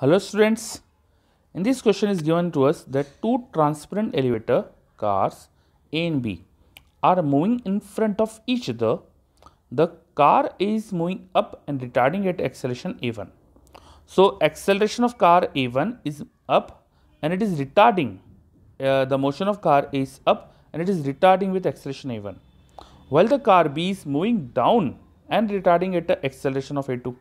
Hello students, in this question is given to us that two transparent elevator cars A and B are moving in front of each other. The car is moving up and retarding at acceleration A1. So acceleration of car A1 is up and it is retarding. Uh, the motion of car is up and it is retarding with acceleration A1. While the car B is moving down and retarding at the acceleration of A2.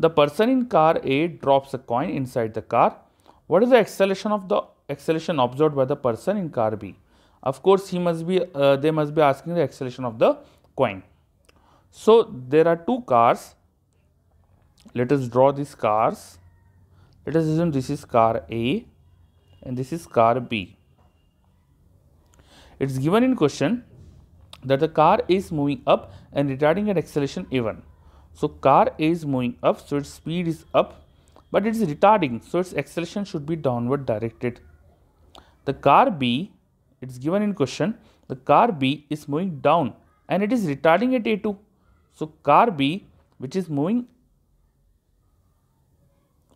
The person in car A drops a coin inside the car. What is the acceleration of the acceleration observed by the person in car B? Of course, he must be uh, they must be asking the acceleration of the coin. So there are two cars. Let us draw these cars. Let us assume this is car A and this is car B. It's given in question that the car is moving up and retarding at acceleration A1. So car A is moving up, so its speed is up, but it is retarding, so its acceleration should be downward directed. The car B, it's given in question, the car B is moving down and it is retarding at A2. So car B, which is moving,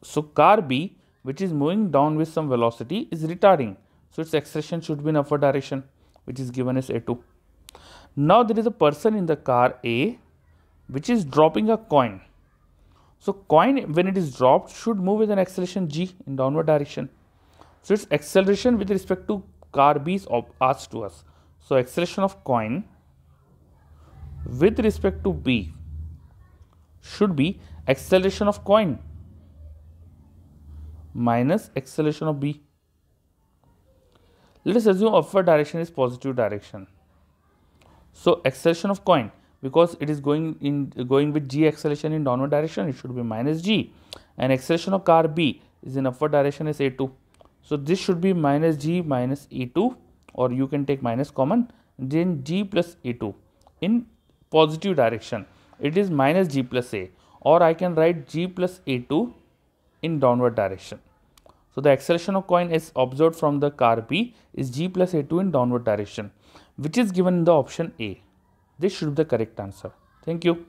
so car B, which is moving down with some velocity, is retarding. So its acceleration should be in upward direction, which is given as A2. Now there is a person in the car A which is dropping a coin. So coin when it is dropped should move with an acceleration g in downward direction. So its acceleration with respect to car B is asked to us. So acceleration of coin with respect to B should be acceleration of coin minus acceleration of B. Let us assume upward direction is positive direction. So acceleration of coin because it is going in going with g acceleration in downward direction it should be minus g and acceleration of car b is in upward direction is a2 so this should be minus g minus a2 or you can take minus common then g plus a2 in positive direction it is minus g plus a or I can write g plus a2 in downward direction. So the acceleration of coin is observed from the car B is g plus a2 in downward direction which is given in the option A. This should be the correct answer. Thank you.